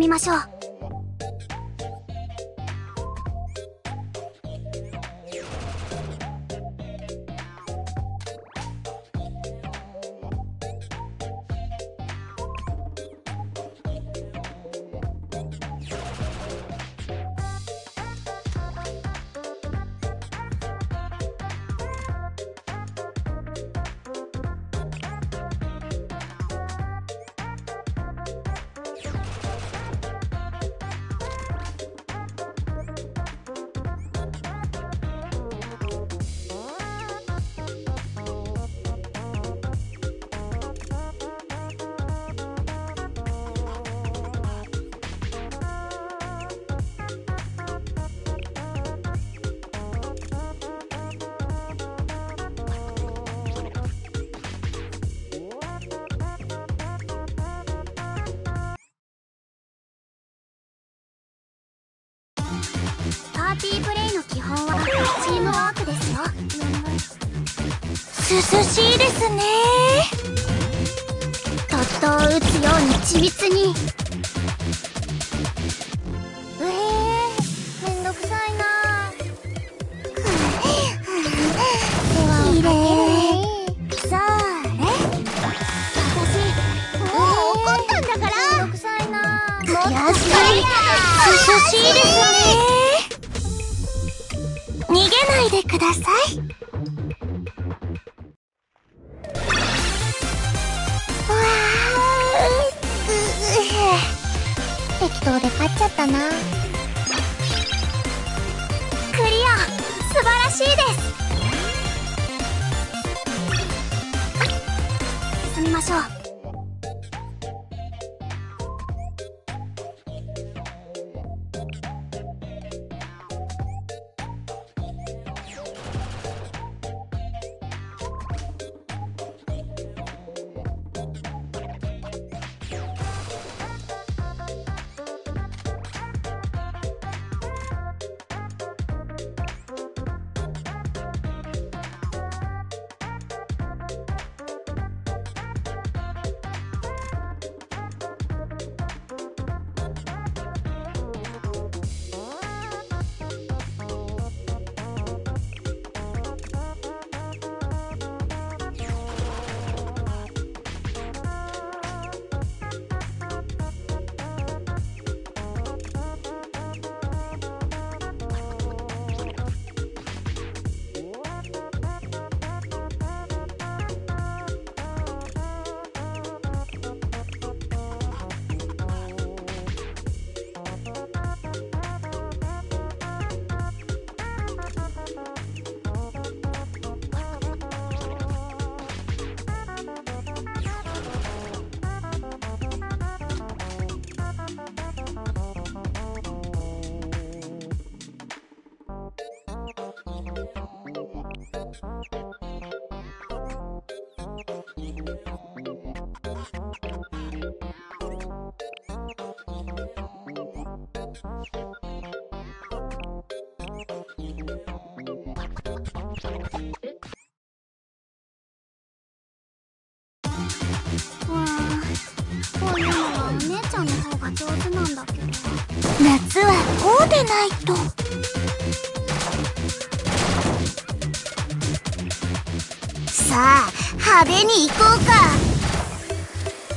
見ましょう。しいですね。トットを打つように緻密に。えー、めんどくさいな。綺麗さあね私もう怒ったんだから。めんどくさいなやっぱり涼しいですね。逃げないでくださいー適当で勝っちゃったな。クリア。素晴らしいです。進みましょう。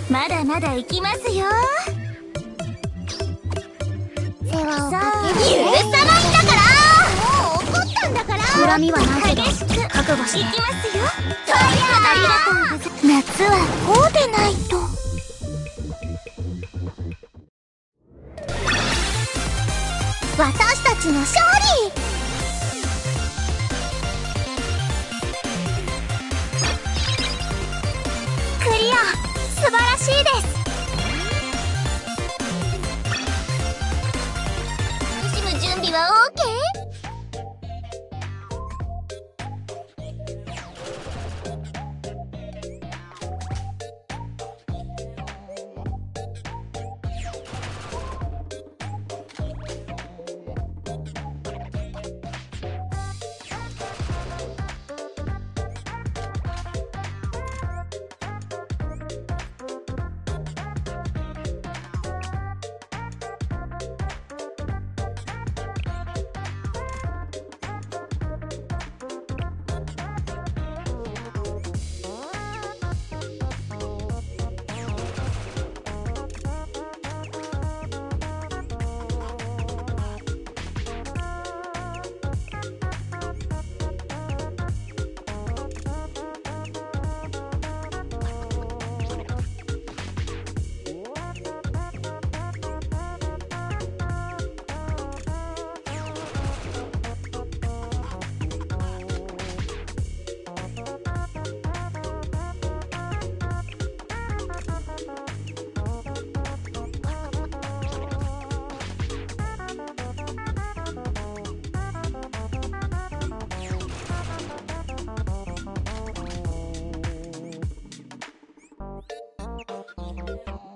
まだまだ行きますよ。世話をさあかける許さないんだからもう怒ったんだから。恨みはないけど激しく覚悟して。行きますよ。ありがとう夏はこうでないと。私たちの勝利。クリア。素晴らしいです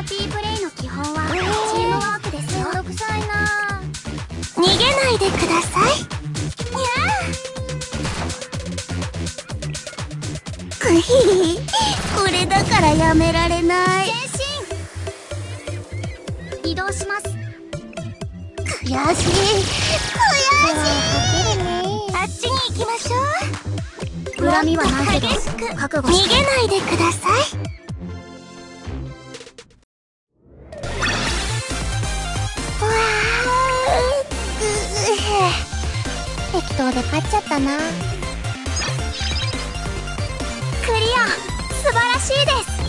ーティープレイの基本はチームワークですよ。めんどくさいな。逃げないでください。にゃくひ。これだからやめられない。移動します。悔しい。悔しい。あっちに行きましょう。恨みはないけど。覚悟逃げないでください適当で勝っちゃったな。クリア素晴らしいです。